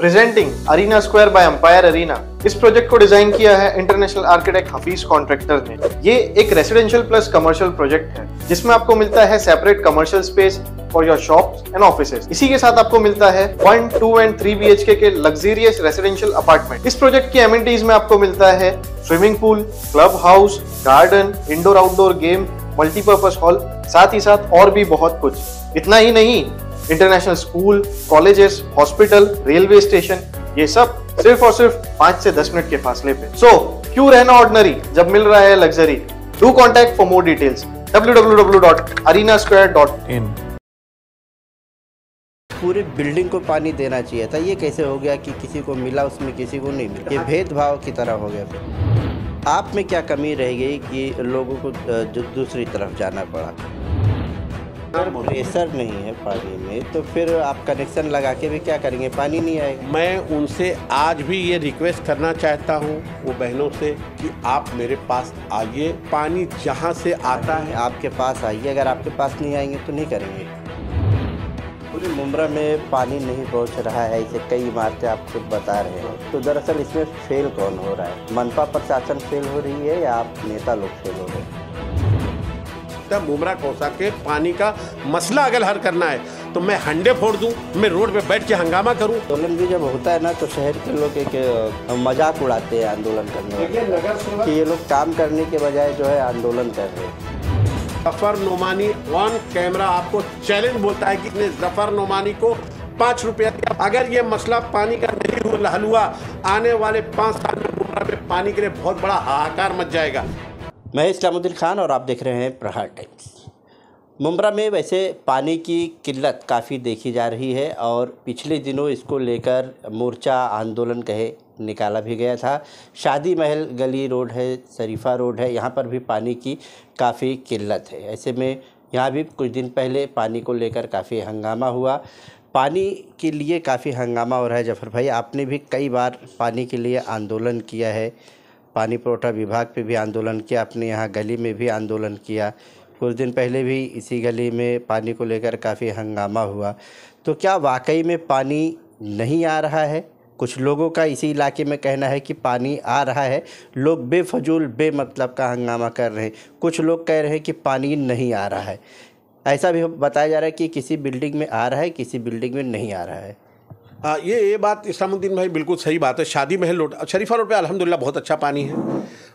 Presenting Arena Square by Empire Arena इस project को design किया है इंटरनेशनल आर्किटेक्ट हफीज कॉन्ट्रैक्टर ने। ये एक रेसिडेंशियल प्लस कमर्शियल प्रोजेक्ट है, जिसमें आपको मिलता है separate commercial space for your shop and office इसी के साथ आपको मिलता है one two and three B K luxurious residential apartment इस प्रोजेक्ट की एमिनिटीज में आपको मिलता है swimming pool club house garden indoor outdoor game multipurpose hall साथ ही साथ और भी बहुत कुछ। इतना ही नहीं international school colleges hospital railway station ये सब सिर्फ़ और सिर्फ़ पाँच से दस मिनट के फासले पे। सो so, क्यों रहना ऑर्डनरी जब मिल रहा है luxury do contact for more details www.arenasquare.in पूरी बिल्डिंग को पानी देना चाहिए था। ये कैसे हो गया कि किसी को मिला उसमें किसी को नहीं मिला? ये भेदभाव की तरह हो गया। आप में क्या कमी रह गई कि लोगों को दूसरी तरफ़ जाना पड़ा? प्रेशर नहीं है पानी में तो फिर आप कनेक्शन लगा के भी क्या करेंगे? पानी नहीं आएगा। मैं उनसे आज भी ये रिक्वेस्ट करना चाहता हूँ वो बहनों से कि आप मेरे पास आइए। पानी जहाँ से आता है। आपके पास आइए अगर आपके पास नहीं आएँगे तो नहीं करेंगे। पूरी मुमरा में पानी नहीं पहुँच रहा है इसे कई इमारतें आप खुद बता रहे हैं। तो दरअसल इसमें फेल कौन हो रहा है? मनपा प्रशासन फेल हो रही है या आप नेता लोग फेल हो रहे हैं? तब बुमरा कोसा के पानी का मसला अगर हल करना है तो मैं हंडे फोड़ दूँ मैं रोड पे बैठ के हंगामा करूँ। आंदोलन भी जब होता है ना तो शहर के लोग एक मज़ाक उड़ाते हैं आंदोलन करने वाले। कि ये लोग काम करने के बजाय जो है आंदोलन कर रहे हैं। ज़फ़र नोमानी ऑन कैमरा आपको चैलेंज बोलता है कि ज़फ़र नोमानी को पाँच रुपया दिया। अगर ये मसला पानी का नहीं हल हुआ आने वाले पाँच साल में बुमरा में पानी के लिए बहुत बड़ा हाहाकार मच जाएगा। मैं इस्लामुद्दीन खान और आप देख रहे हैं प्रहार टाइम्स। मुमरा में वैसे पानी की किल्लत काफ़ी देखी जा रही है और पिछले दिनों इसको लेकर मोर्चा आंदोलन कहे निकाला भी गया था। शादी महल, गली रोड है, शरीफा रोड है, यहाँ पर भी पानी की काफ़ी किल्लत है। ऐसे में यहाँ भी कुछ दिन पहले पानी को लेकर काफ़ी हंगामा हुआ। पानी के लिए काफ़ी हंगामा हो रहा है। ज़फ़र भाई, आपने भी कई बार पानी के लिए आंदोलन किया है। पानी पुरवठा विभाग पे भी आंदोलन किया, अपने यहाँ गली में भी आंदोलन किया। कुछ दिन पहले भी इसी गली में पानी को लेकर काफ़ी हंगामा हुआ। तो क्या वाकई में पानी नहीं आ रहा है? कुछ लोगों का इसी इलाके में कहना है कि पानी आ रहा है। लोग बेफजूल, बेमतलब का हंगामा कर रहे हैं। कुछ लोग कह रहे हैं कि पानी नहीं आ रहा है। ऐसा भी बताया जा रहा है कि किसी बिल्डिंग में आ रहा है, किसी बिल्डिंग में नहीं आ रहा है। आ, ये ये बात इस्लामुद्दीन भाई बिल्कुल सही बात है। शादी महल रोड शरीफा रोड पे अल्हम्दुलिल्लाह बहुत अच्छा पानी है।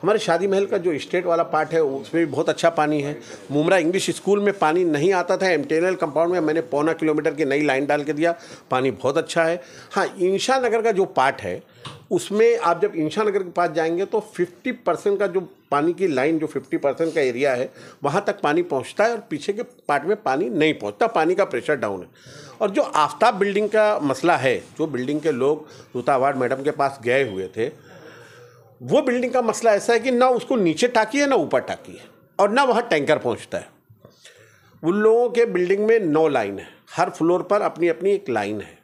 हमारे शादी महल का जो स्टेट वाला पार्ट है उसमें भी बहुत अच्छा पानी है। मुमरा इंग्लिश स्कूल में पानी नहीं आता था एमटेरियल कंपाउंड में मैंने पौना किलोमीटर की नई लाइन डाल के दिया। पानी बहुत अच्छा है। हाँ इंशा नगर का जो पार्ट है उसमें आप जब इंशा नगर के पास जाएँगे तो 50 परसेंट का जो पानी की लाइन जो 50 परसेंट का एरिया है वहाँ तक पानी पहुँचता है और पीछे के पार्ट में पानी नहीं पहुँचता। पानी का प्रेशर डाउन है। और जो आफ्ताब बिल्डिंग का मसला है, जो बिल्डिंग के लोग रूता अवार्ड मैडम के पास गए हुए थे, वो बिल्डिंग का मसला ऐसा है कि ना उसको नीचे टाकी है, ना ऊपर टाकी है और ना वहाँ टैंकर पहुँचता है। उन लोगों के बिल्डिंग में नौ लाइन है, हर फ्लोर पर अपनी अपनी एक लाइन है।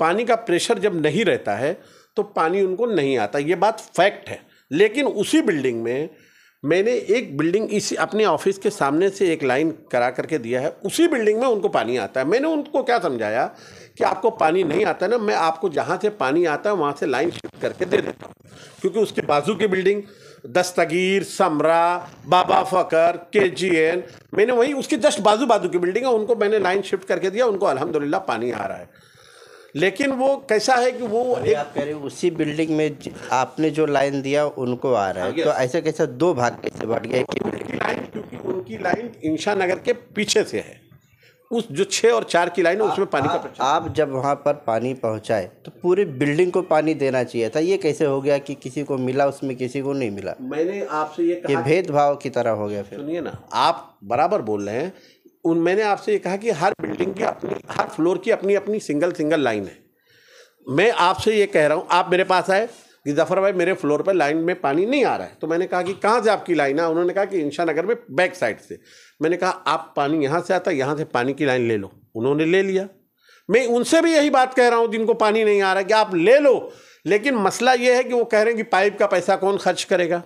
पानी का प्रेशर जब नहीं रहता है तो पानी उनको नहीं आता, ये बात फैक्ट है। लेकिन उसी बिल्डिंग में मैंने एक बिल्डिंग इसी अपने ऑफ़िस के सामने से एक लाइन करा करके दिया है, उसी बिल्डिंग में उनको पानी आता है। मैंने उनको क्या समझाया कि आपको पानी नहीं आता ना, मैं आपको जहाँ से पानी आता है, वहाँ से लाइन शिफ्ट करके दे देता हूँ। क्योंकि उसके बाजू की बिल्डिंग, दस्तगीर, समरा, बाबा फ़कर के जी एन मैंने वही उसके जस्ट बाजू बाजू की बिल्डिंग है, उनको मैंने लाइन शिफ्ट करके दिया, उनको अलहमदिल्ला पानी आ रहा है। लेकिन वो कैसा है कि वो एक आप कह रहे उसी बिल्डिंग में आपने जो लाइन दिया उनको आ रहा है। तो ऐसे कैसे दो भाग कैसे बढ़ गए? उनकी लाइन क्योंकि उनकी लाइन इंशा नगर के पीछे से है। उस जो छः और चार की लाइन है उसमें पानी आ, का आप जब वहाँ पर पानी पहुँचाए तो पूरी बिल्डिंग को पानी देना चाहिए था। ये कैसे हो गया कि किसी को मिला उसमें किसी को नहीं मिला? मैंने आपसे ये कहा ये भेदभाव की तरह हो गया फिर। सुनिए ना आप बराबर बोल रहे हैं उन, मैंने आपसे ये कहा कि हर बिल्डिंग की अपनी, हर फ्लोर की अपनी अपनी सिंगल सिंगल लाइन है। मैं आपसे ये कह रहा हूँ, आप मेरे पास आए कि जफ़र भाई, मेरे फ्लोर पर लाइन में पानी नहीं आ रहा है। तो मैंने कहा कि कहाँ से आपकी लाइन है? उन्होंने कहा कि इंशा नगर में बैक साइड से। मैंने कहा, आप पानी यहाँ से आता यहाँ से पानी की लाइन ले लो। उन्होंने ले लिया। मैं उनसे भी यही बात कह रहा हूँ, जिनको पानी नहीं आ रहा है, कि आप ले लो। लेकिन मसला ये है कि वो कह रहे हैं कि पाइप का पैसा कौन खर्च करेगा?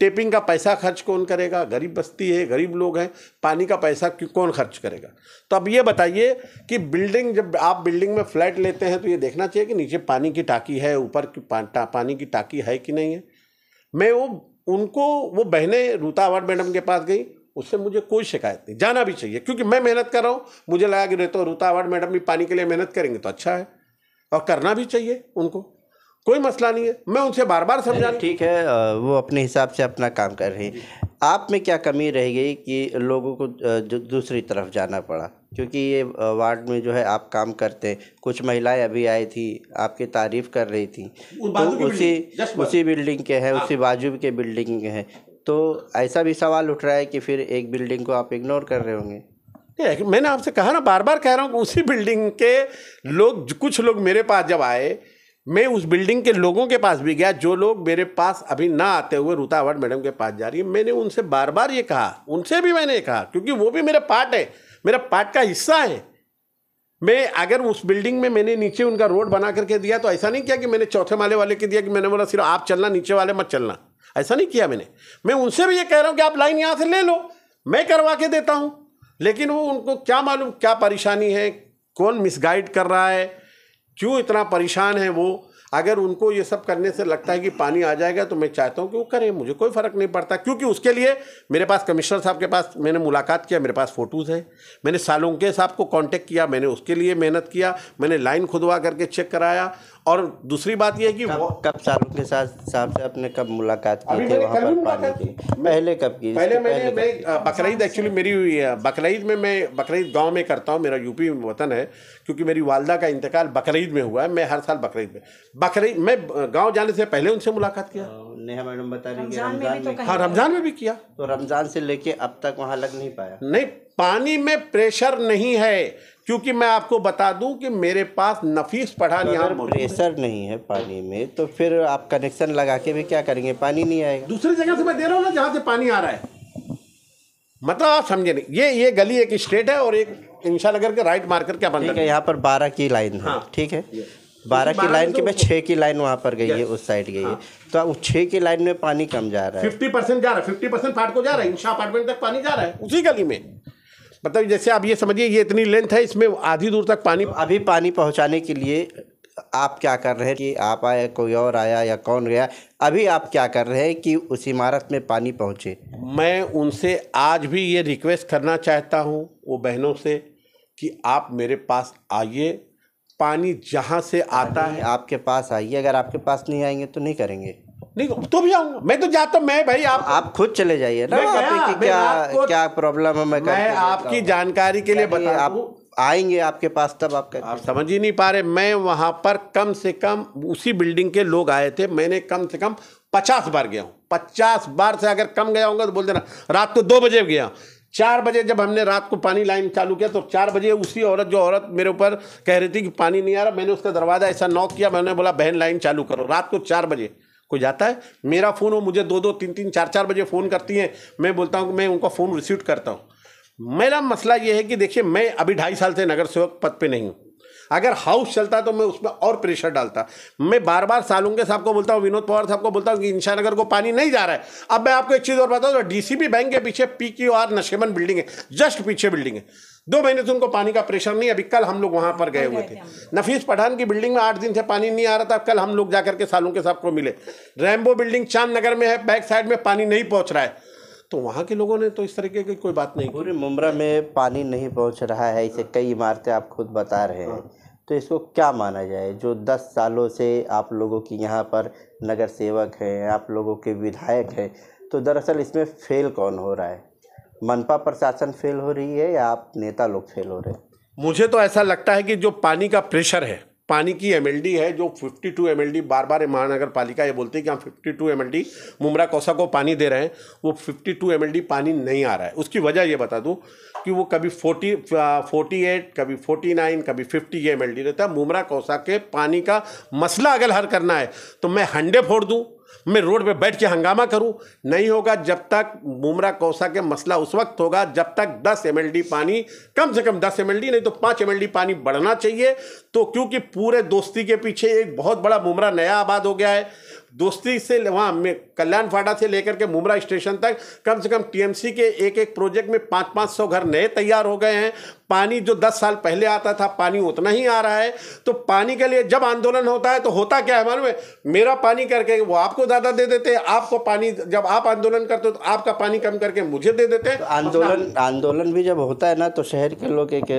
टेपिंग का पैसा खर्च कौन करेगा? गरीब बस्ती है, गरीब लोग हैं, पानी का पैसा कौन खर्च करेगा? तो अब ये बताइए कि बिल्डिंग जब आप बिल्डिंग में फ्लैट लेते हैं तो ये देखना चाहिए कि नीचे पानी की टाकी है, ऊपर की पानी की टाकी है कि नहीं है? मैं वो, उनको, वो बहनें रूता अवार्ड मैडम के पास गई, उससे मुझे कोई शिकायत नहीं। जाना भी चाहिए, क्योंकि मैं मेहनत कर रहा हूँ, मुझे लगा कि तो रूता अवार्ड मैडम भी पानी के लिए मेहनत करेंगे तो अच्छा है, और करना भी चाहिए उनको। कोई मसला नहीं है। मैं उनसे बार बार समझाने ठीक है वो अपने हिसाब से अपना काम कर रही हैं। आप में क्या कमी रह गई कि लोगों को जो दूसरी तरफ़ जाना पड़ा? क्योंकि ये वार्ड में जो है आप काम करते हैं। कुछ महिलाएँ अभी आई थी आपकी तारीफ़ कर रही थी। उस तो उसी बिल्डिंग, उसी बिल्डिंग के हैं उसी बाजू के बिल्डिंग के हैं। तो ऐसा भी सवाल उठ रहा है कि फिर एक बिल्डिंग को आप इग्नोर कर रहे होंगे? मैंने आपसे कहा ना बार बार कह रहा हूँ उसी बिल्डिंग के लोग कुछ लोग मेरे पास जब आए मैं उस बिल्डिंग के लोगों के पास भी गया, जो लोग मेरे पास अभी ना आते हुए रूता अवार्ड मैडम के पास जा रही है। मैंने उनसे बार बार ये कहा, उनसे भी मैंने कहा, क्योंकि वो भी मेरा पार्ट है, मेरा पार्ट का हिस्सा है। मैं अगर उस बिल्डिंग में मैंने नीचे उनका रोड बना करके दिया तो ऐसा नहीं किया कि मैंने चौथे माले वाले के दिया कि मैंने बोला, सिर्फ़ आप चलना, नीचे वाले मत चलना। ऐसा नहीं किया मैंने। मैं उनसे भी ये कह रहा हूँ कि आप लाइन यहाँ से ले लो, मैं करवा के देता हूँ। लेकिन वो उनको क्या मालूम, क्या परेशानी है, कौन मिसगाइड कर रहा है? क्यों इतना परेशान है वो? अगर उनको ये सब करने से लगता है कि पानी आ जाएगा तो मैं चाहता हूँ कि वो करें, मुझे कोई फ़र्क नहीं पड़ता, क्योंकि उसके लिए मेरे पास कमिश्नर साहब के पास मैंने मुलाकात किया, मेरे पास फ़ोटोज़ है। मैंने सालों के साहब को कांटेक्ट किया, मैंने उसके लिए मेहनत किया, मैंने लाइन खुदवा करके चेक कराया और दूसरी बात यह है कि वो कब कब सालों के साथ साहब से आपने कब मुलाकात की थी वहाँ पर पानी की? की। पहले कब की? पहले मैंने मैं की? बकरीद एक्चुअली मेरी हुई है। बकरीद में मैं बकरीद गाँव में करता हूँ। मेरा यूपी वतन है क्योंकि मेरी वालदा का इंतकाल बकरीद में हुआ है। मैं हर साल बकरीद में बकरीद मैं गाँव जाने से पहले उनसे मुलाकात किया। नेहा मैडम बता रही है रमज़ान में भी तो हाँ रमज़ान में भी किया। तो रमज़ान से लेके अब तक वहाँ लग नहीं पाया? नहीं पानी में प्रेशर नहीं है। क्योंकि मैं आपको बता दूँ कि मेरे पास नफीस पठान यहाँ है। प्रेशर नहीं है पानी में तो फिर आप कनेक्शन लगा के भी क्या करेंगे? पानी नहीं आएगा। दूसरी जगह से मैं दे रहा हूँ ना जहाँ से पानी आ रहा है। मतलब आप समझे नहीं। ये ये गली एक स्ट्रेट है और एक इंशानगर के राइट मार्कर के ठीक है यहाँ पर बारह की लाइन है। हाँ। ठीक है? बारह की लाइन की मैं छः की लाइन वहाँ पर गई है उस साइड गई है। तो अब उस छः की लाइन में पानी कम जा रहा है। फिफ्टी परसेंट जा रहा है। फिफ्टी परसेंट फाट को जा रहा है। इंशा अपार्टमेंट तक पानी जा रहा है। उसी गली में। मतलब जैसे आप ये समझिए ये इतनी लेंथ है इसमें आधी दूर तक पानी अभी पानी पहुँचाने के लिए आप क्या कर रहे हैं कि आप आए कोई और आया या कौन गया अभी आप क्या कर रहे हैं कि उस इमारत में पानी पहुँचे? मैं उनसे आज भी ये रिक्वेस्ट करना चाहता हूँ वो बहनों से कि आप मेरे पास आइए। पानी जहाँ से आता है। आपके पास आइए अगर आपके पास नहीं आएँगे तो नहीं करेंगे। नहीं तो भी आऊँगा मैं तो जाता मैं भाई आप आप खुद चले जाइए ना मैं वहाँ कि क्या क्या प्रॉब्लम है मैं मैं आपकी जानकारी के लिए बता आप आएँगे आपके पास तब आप आप समझ ही नहीं पा रहे मैं वहाँ पर कम से कम उसी बिल्डिंग के लोग आए थे मैंने कम से कम पचास बार गया हूँ। पचास बार से अगर कम गया होगा तो बोल देना रात को दो बजे गया। चार बजे जब हमने रात को पानी लाइन चालू किया तो चार बजे उसी औरत जो औरत मेरे ऊपर कह रही थी कि पानी नहीं आ रहा मैंने उसका दरवाज़ा ऐसा नॉक किया मैंने बोला बहन लाइन चालू करो रात को चार बजे। कोई जाता है, मेरा फ़ोन वो मुझे दो दो, तीन तीन, चार चार बजे फ़ोन करती हैं, मैं बोलता हूँ कि मैं उनका फ़ोन रिसीव करता हूँ। मेरा मसला ये है कि देखिए, मैं अभी ढाई साल से नगर सेवक पद पे नहीं हूँ। अगर हाउस चलता तो मैं उसमें और प्रेशर डालता। मैं बार बार सालुंगे साहब को बोलता हूँ, विनोद पवार साहब को बोलता हूँ कि इंशानगर को पानी नहीं जा रहा है। अब मैं आपको एक चीज़ और बताऊँ डीसीबी बैंक के पीछे P Q R Nasheman building है जस्ट पीछे बिल्डिंग है। दो महीने से उनको पानी का प्रेशर नहीं अभी कल हम लोग वहाँ पर गए हुए थे। नफीस पठान की बिल्डिंग में आठ दिन से पानी नहीं आ रहा था कल हम लोग जाकर के सालुंके साहब को मिले। रैम्बो बिल्डिंग चाँद नगर में है बैक साइड में पानी नहीं पहुँच रहा है। तो वहाँ के लोगों ने तो इस तरीके की कोई बात नहीं की। पूरे मुमरा में पानी नहीं पहुँच रहा है इसे कई इमारतें आप खुद बता रहे हैं। तो इसको क्या माना जाए? जो दस सालों से आप लोगों की यहाँ पर नगर सेवक हैं आप लोगों के विधायक हैं तो दरअसल इसमें फेल कौन हो रहा है? मनपा प्रशासन फेल हो रही है या आप नेता लोग फेल हो रहे हैं? मुझे तो ऐसा लगता है कि जो पानी का प्रेशर है, पानी की एमएलडी है, जो 52 टू एमएलडी बार बार महानगर पालिका ये बोलती है कि हम 52 टू एमएलडी मुमरा कौसा को पानी दे रहे हैं, वो 52 टू एमएलडी पानी नहीं आ रहा है। उसकी वजह ये बता दूँ कि वो कभी 40 48 कभी 49 कभी 50 ये एमएलडी रहता है। मुमरा कौसा के पानी का मसला अगर हल करना है तो मैं हंडे फोड़ दूँ। मैं रोड पे बैठ के हंगामा करूँ? नहीं होगा जब तक मुमरा कोसा के मसला उस वक्त होगा जब तक 10 एमएलडी पानी, कम से कम 10 एमएलडी नहीं तो 5 एमएलडी पानी बढ़ना चाहिए। तो क्योंकि पूरे दोस्ती के पीछे एक बहुत बड़ा मुमरा नया आबाद हो गया है दोस्ती से वहाँ में कल्याण फाटा से लेकर के मुमरा स्टेशन तक कम से कम टीएमसी के एक एक प्रोजेक्ट में पाँच पाँच सौ घर नए तैयार हो गए हैं। पानी जो दस साल पहले आता था, पानी उतना ही आ रहा है। तो पानी के लिए जब आंदोलन होता है तो होता क्या है मालूम है? मेरा पानी करके वो आपको ज़्यादा दे देते हैं। आपको पानी जब आप आंदोलन करते हो तो आपका पानी कम करके मुझे दे देते हैं। तो आंदोलन आंदोलन भी जब होता है ना तो शहर के लोग एक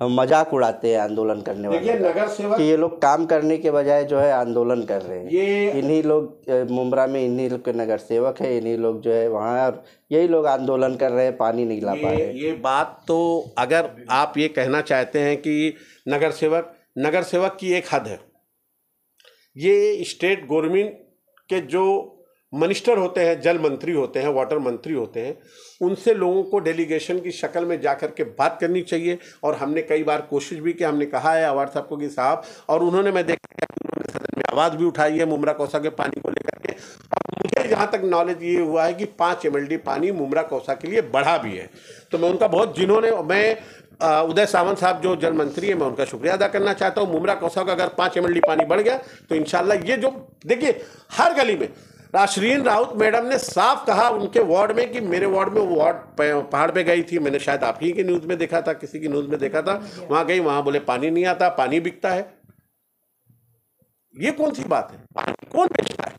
मज़ाक उड़ाते हैं आंदोलन करने वाले नगर सेवक कि ये लोग काम करने के बजाय जो है आंदोलन कर रहे हैं। ये इन्हीं लोग मुमरा में इन्हीं लोग के नगर सेवक है इन्हीं लोग जो है वहाँ और यही लोग आंदोलन कर रहे हैं पानी नहीं ला पा रहे। ये बात तो अगर आप ये कहना चाहते हैं कि नगर सेवक नगर सेवक की एक हद है। ये स्टेट गवर्नमेंट के जो मिनिस्टर होते हैं, जल मंत्री होते हैं, वाटर मंत्री होते हैं, उनसे लोगों को डेलीगेशन की शक्ल में जाकर के बात करनी चाहिए। और हमने कई बार कोशिश भी की, हमने कहा है अवार्ड साहब को कि साहब, और उन्होंने मैं देखा उन्होंने सदन में आवाज़ भी उठाई है मुमरा कौसा के पानी को लेकर के। और मुझे जहाँ तक नॉलेज ये हुआ है कि पाँच एम पानी मुमरा कौसा के लिए बढ़ा भी है। तो मैं उनका बहुत, जिन्होंने, मैं उदय सावंत साहब जो जल मंत्री है, मैं उनका शुक्रिया अदा करना चाहता हूँ। मुमरा कौसा का अगर पाँच एम पानी बढ़ गया तो इंशाल्लाह ये जो, देखिए, हर गली में राशरीन राउत मैडम ने साफ़ कहा उनके वार्ड में कि मेरे वार्ड में वो वार्ड पहाड़ पे गई थी। मैंने शायद आप ही की न्यूज़ में देखा था, किसी की न्यूज़ में देखा था। वहाँ गई, वहाँ बोले, पानी नहीं आता, पानी बिकता है। ये कौन सी बात है? पानी कौन बेचता है?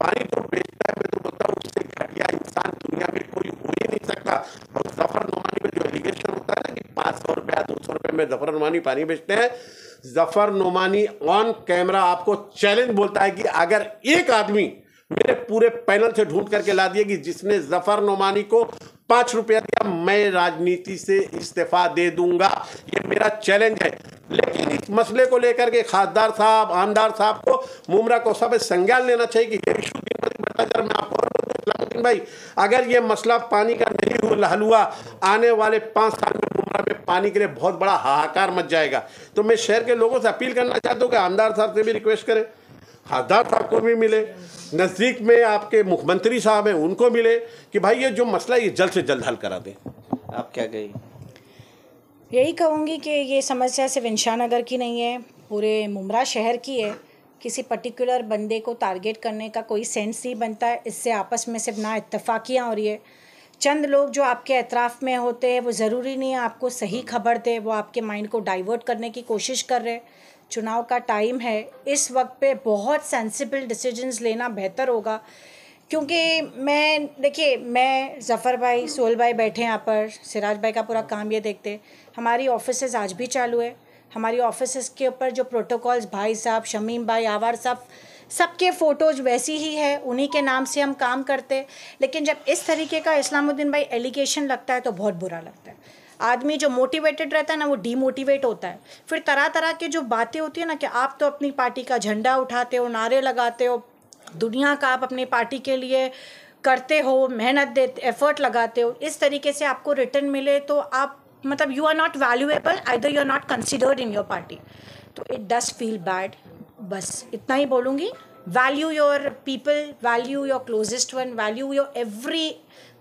पानी तो बेचता है, मैं तो बोलता हूँ, उससे घटिया इंसान दुनिया में कोई हो ही नहीं सकता। और ज़फ़र नुमानी में जो एलिगेशन होता है ना कि पाँच सौ रुपया, दो सौ रुपये में ज़फ़र नुमानी पानी बेचते हैं, ज़फ़र नुमानी ऑन कैमरा आपको चैलेंज बोलता है कि अगर एक आदमी मेरे पूरे पैनल से ढूंढ करके ला दिया कि जिसने ज़फ़र नुमानी को पाँच रुपया दिया, मैं राजनीति से इस्तीफा दे दूँगा। ये मेरा चैलेंज है। लेकिन इस मसले को लेकर के खासदार साहब, आमदार साहब को मुमरा को सब संज्ञान लेना चाहिए कि आपको भाई, अगर ये मसला पानी का नहीं हल हुआ, आने वाले पाँच साल में मुमरा में पानी के लिए बहुत बड़ा हाहाकार मच जाएगा। तो मैं शहर के लोगों से अपील करना चाहता हूँ कि आमदार साहब से भी रिक्वेस्ट करें। खासदार साहब को भी मिले नज़दीक में आपके मुख्यमंत्री साहब हैं उनको मिले कि भाई ये जो मसला ये जल्द से जल्द हल करा दें। आप क्या कही? यही कहूँगी कि ये समस्या सिर्फ़ इंशा नगर की नहीं है पूरे मुमरा शहर की है। किसी पर्टिकुलर बंदे को टारगेट करने का कोई सेंस नहीं बनता है इससे आपस में सिर्फ़ ना इतफाक़ियाँ हो रही है। चंद लोग जो आपके अतराफ़ में होते हैं वो ज़रूरी नहीं है आपको सही खबर दे वो आपके माइंड को डाइवर्ट करने की कोशिश कर रहे हैं। चुनाव का टाइम है, इस वक्त पे बहुत सेंसिबल डिसीजंस लेना बेहतर होगा। क्योंकि मैं, देखिए, मैं, ज़फ़र भाई सोल भाई बैठे यहाँ पर, सिराज भाई का पूरा काम ये देखते हमारी ऑफिसेज आज भी चालू है। हमारी ऑफिसेज के ऊपर जो प्रोटोकॉल्स भाई साहब, शमीम भाई, आवार साहब, सबके फ़ोटोज वैसी ही है, उन्हीं के नाम से हम काम करते लेकिन जब इस तरीके का इस्लामुद्दीन भाई एलिगेशन लगता है तो बहुत बुरा लगता है। आदमी जो मोटिवेटेड रहता है ना, वो डीमोटिवेट होता है। फिर तरह तरह के जो बातें होती है ना कि आप तो अपनी पार्टी का झंडा उठाते हो, नारे लगाते हो, दुनिया का आप अपनी पार्टी के लिए करते हो, मेहनत देते एफर्ट लगाते हो, इस तरीके से आपको रिटर्न मिले तो आप मतलब you are not valuable either you are not considered in your party तो इट डज फील बैड बस, इतना ही बोलूँगी। Value your people value your closest one value your every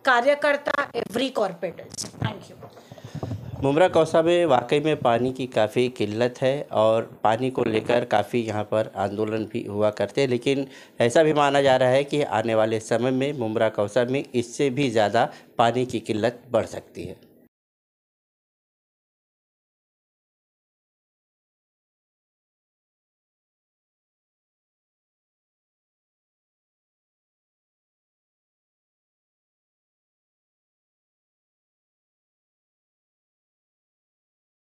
कार्यकर्ता every corporators thank you Mumbra Kausa में वाकई में पानी की काफ़ी किल्लत है और पानी को लेकर काफ़ी यहाँ पर आंदोलन भी हुआ करते हैं। लेकिन ऐसा भी माना जा रहा है कि आने वाले समय में मुमरा कौसा में इससे भी ज़्यादा पानी की किल्लत बढ़ सकती है।